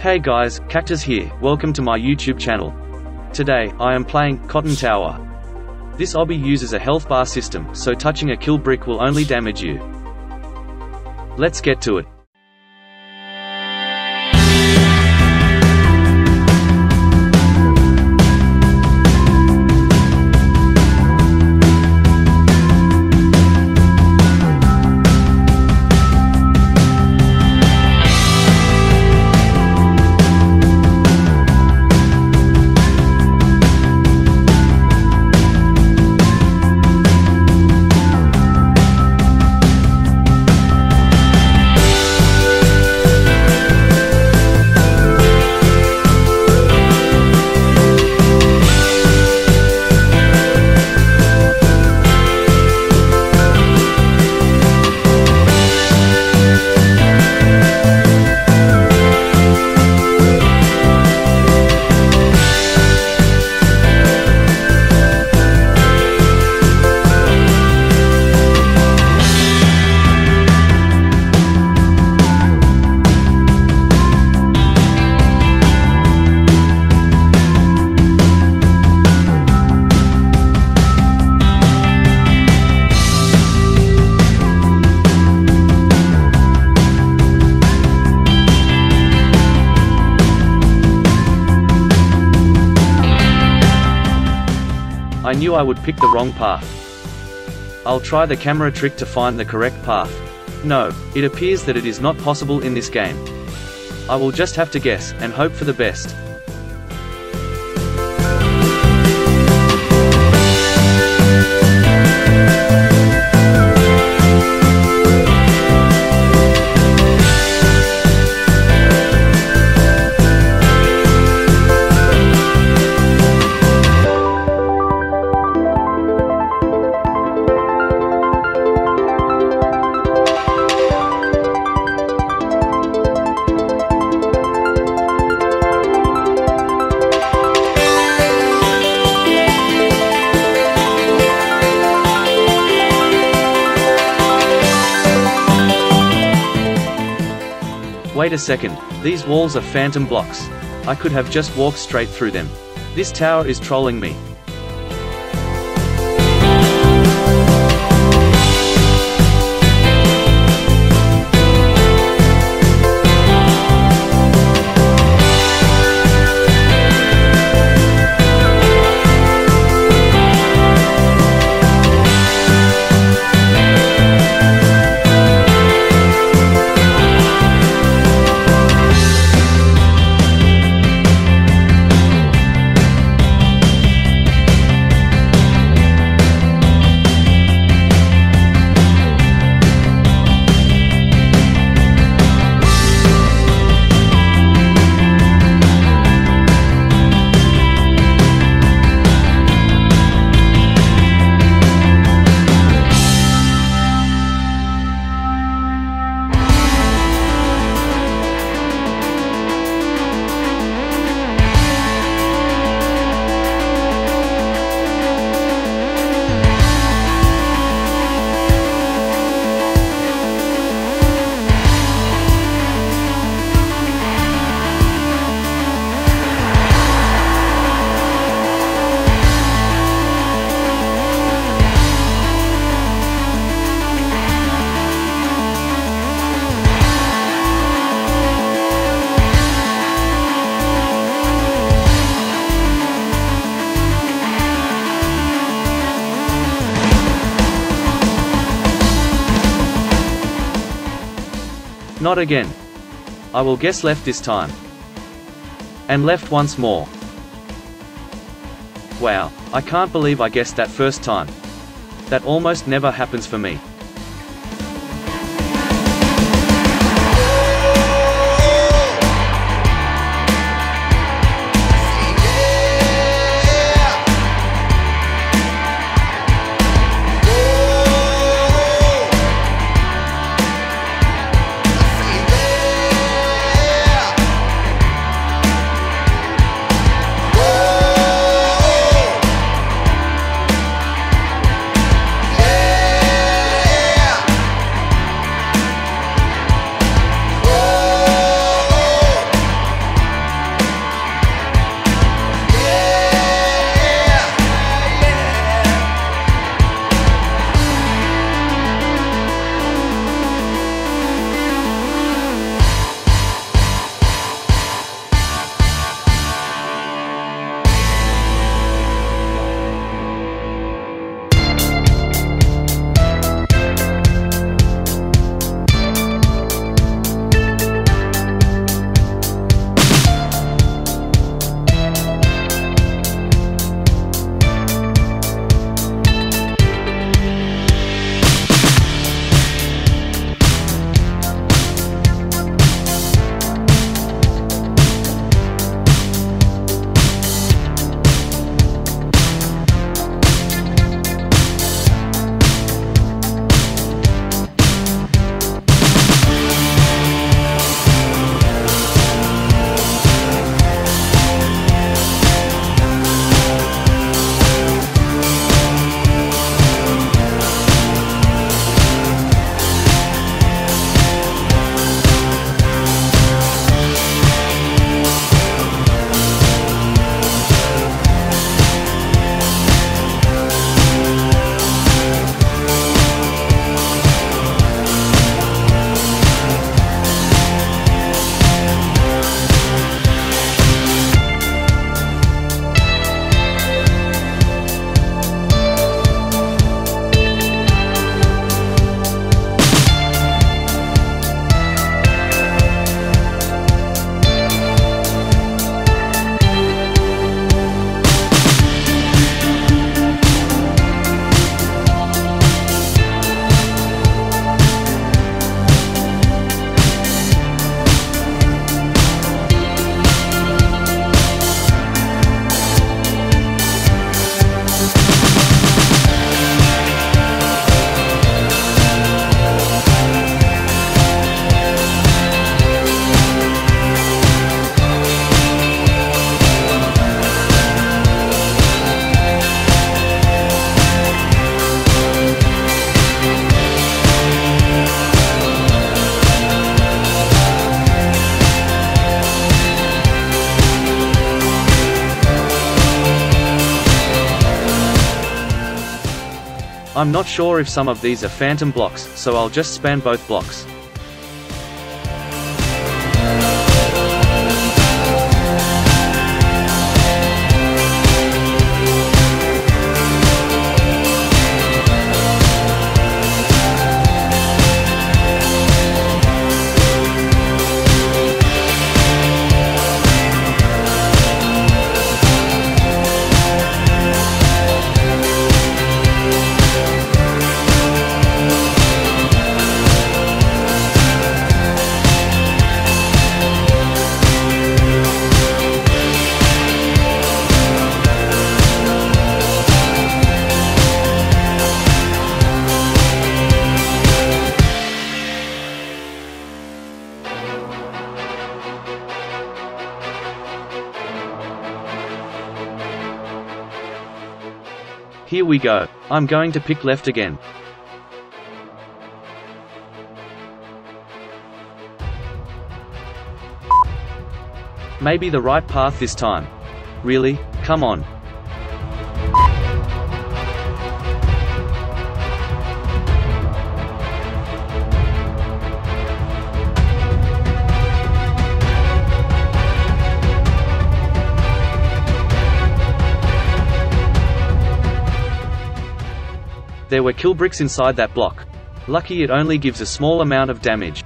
Hey guys, Cactuz here, welcome to my YouTube channel. Today, I am playing Cotton Tower. This obby uses a health bar system, so touching a kill brick will only damage you. Let's get to it. Knew I would pick the wrong path. I'll try the camera trick to find the correct path. No, it appears that it is not possible in this game. I will just have to guess, and hope for the best. Wait a second, these walls are phantom blocks. I could have just walked straight through them. This tower is trolling me. Not again. I will guess left this time. And left once more. Wow, I can't believe I guessed that first time. That almost never happens for me. I'm not sure if some of these are phantom blocks, so I'll just span both blocks. We go. I'm going to pick left again. Maybe the right path this time. Really? Come on. There were kill bricks inside that block. Lucky it only gives a small amount of damage.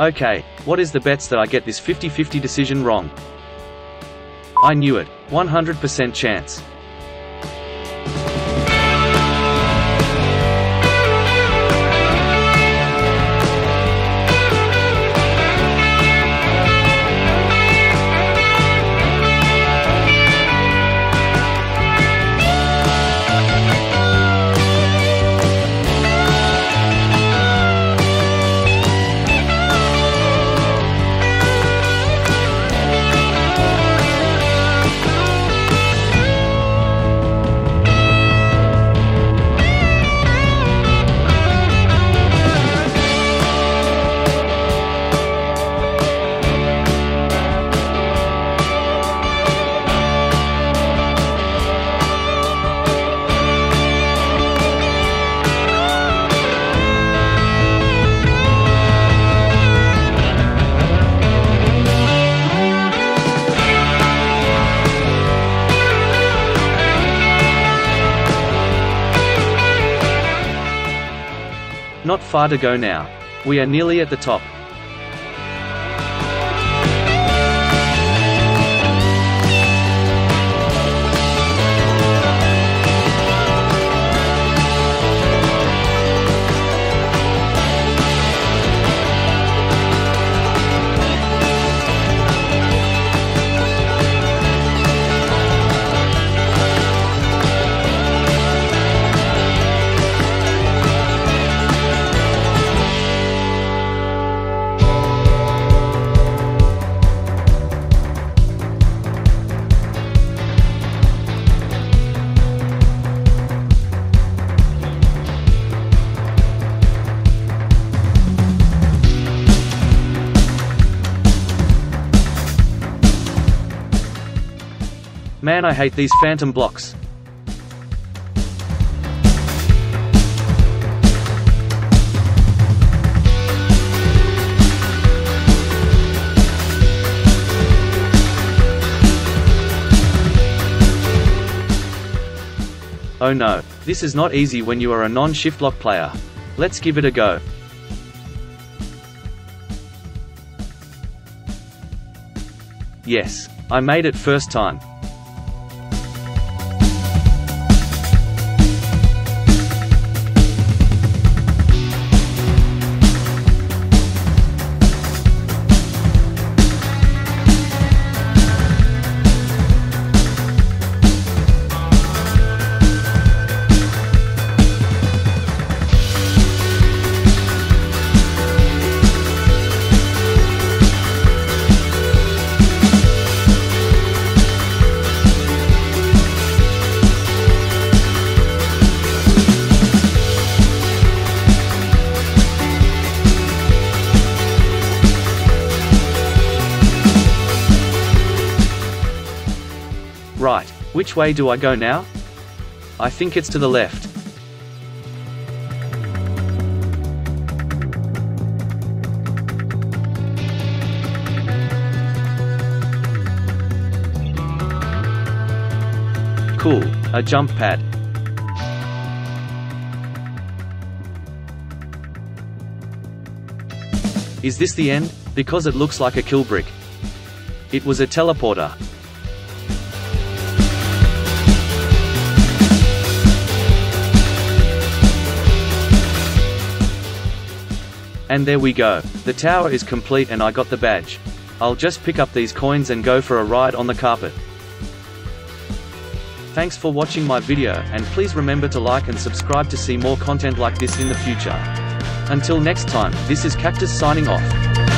Okay, what is the bets that I get this 50-50 decision wrong? I knew it. 100% chance. Far to go now. We are nearly at the top. Man I hate these phantom blocks. Oh no, this is not easy when you are a non-shiftlock player. Let's give it a go. Yes, I made it first time. Which way do I go now? I think it's to the left. Cool, a jump pad. Is this the end? Because it looks like a kill brick. It was a teleporter. And there we go. The tower is complete and I got the badge. I'll just pick up these coins and go for a ride on the carpet. Thanks for watching my video, and please remember to like and subscribe to see more content like this in the future. Until next time, this is Cactuz signing off.